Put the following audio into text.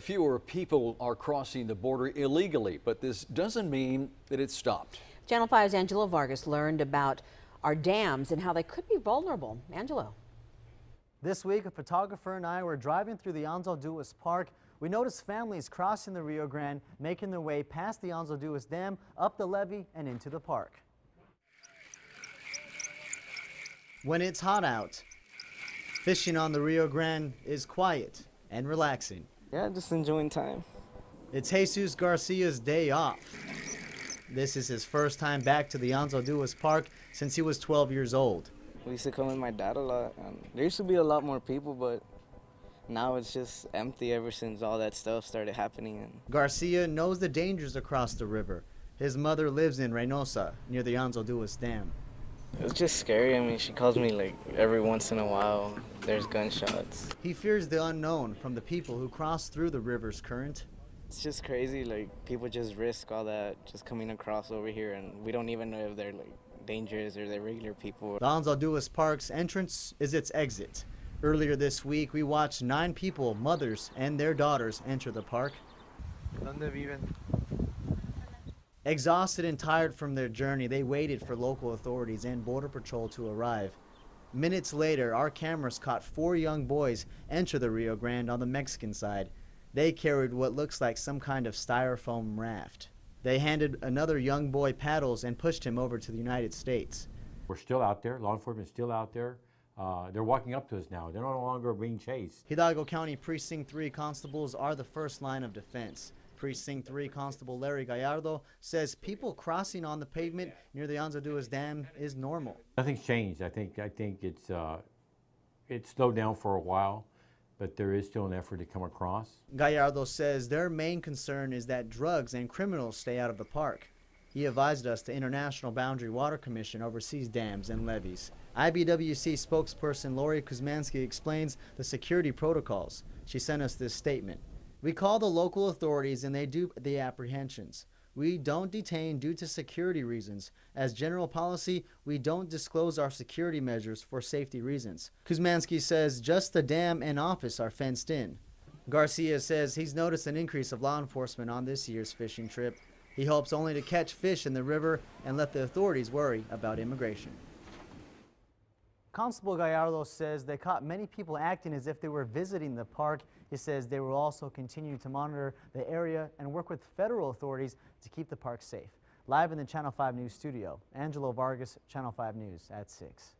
Fewer people are crossing the border illegally, but this doesn't mean that it's stopped. Channel 5's Angelo Vargas learned about our dams and how they could be vulnerable. Angelo. This week, a photographer and I were driving through the Anzalduas Park. We noticed families crossing the Rio Grande, making their way past the Anzalduas Dam, up the levee, and into the park. When it's hot out, fishing on the Rio Grande is quiet and relaxing. Yeah, just enjoying time. It's Jesus Garcia's day off. This is his first time back to the Anzalduas Park since he was 12 years old. We used to come with my dad a lot. There used to be a lot more people, but now it's just empty ever since all that stuff started happening. And Garcia knows the dangers across the river. His mother lives in Reynosa, near the Anzalduas Dam. It's just scary. I mean, she calls me like every once in a while. There's gunshots. He fears the unknown from the people who cross through the river's current. It's just crazy. Like people just risk all that just coming across over here, and we don't even know if they're like dangerous or they're regular people. The Anzalduas Park's entrance is its exit. Earlier this week, we watched nine people, mothers and their daughters, enter the park. Exhausted and tired from their journey, they waited for local authorities and Border Patrol to arrive. Minutes later, our cameras caught four young boys enter the Rio Grande on the Mexican side. They carried what looks like some kind of styrofoam raft. They handed another young boy paddles and pushed him over to the United States. We're still out there. Law enforcement is still out there. Uh, they're walking up to us now. They're no longer being chased. Hidalgo County Precinct 3 constables are the first line of defense. Precinct 3 Constable Larry Gallardo says people crossing on the pavement near the Anzalduas Dam is normal. Nothing's changed. I think I think it's uh, it's slowed down for a while, but there is still an effort to come across. Gallardo says their main concern is that drugs and criminals stay out of the park. He advised us the International Boundary Water Commission oversees dams and levees. IBWC spokesperson Lori Kuczmanski explains the security protocols. She sent us this statement. We call the local authorities and they do the apprehensions. We don't detain due to security reasons. As general policy, we don't disclose our security measures for safety reasons. Kuczmanski says just the dam and office are fenced in. Garcia says he's noticed an increase of law enforcement on this year's fishing trip. He hopes only to catch fish in the river and let the authorities worry about immigration. Constable Gallardo says they caught many people acting as if they were visiting the park. He says they will also continue to monitor the area and work with federal authorities to keep the park safe. Live in the Channel 5 News studio, Angelo Vargas, Channel 5 News at 6.